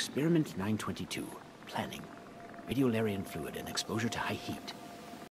Experiment 922. Planning. Radiolarian fluid and exposure to high heat.